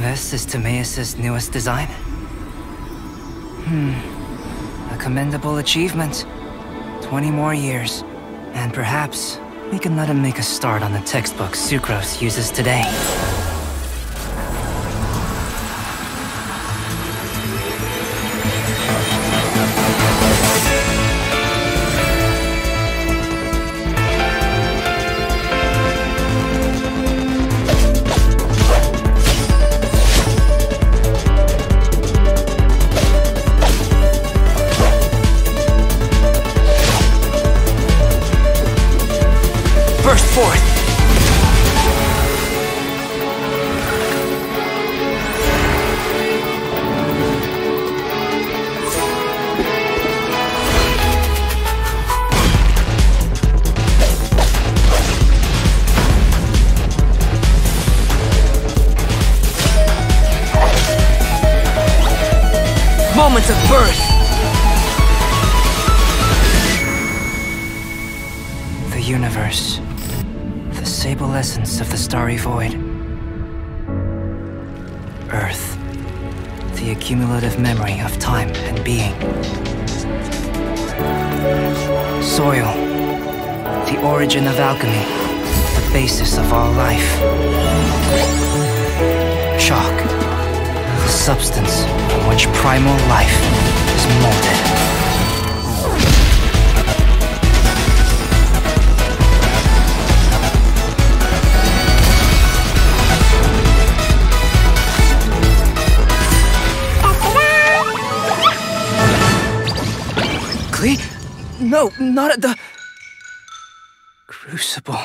This is Timaeus' newest design? Hmm. A commendable achievement. Twenty more years. And perhaps we can let him make a start on the textbook Sucrose uses today. Burst forth! Moment of birth! The universe. The sable essence of the starry void. Earth. The accumulative memory of time and being. Soil. The origin of alchemy. The basis of all life. Chalk. The substance from which primal life is molded. Klee? No, not at the... Crucible.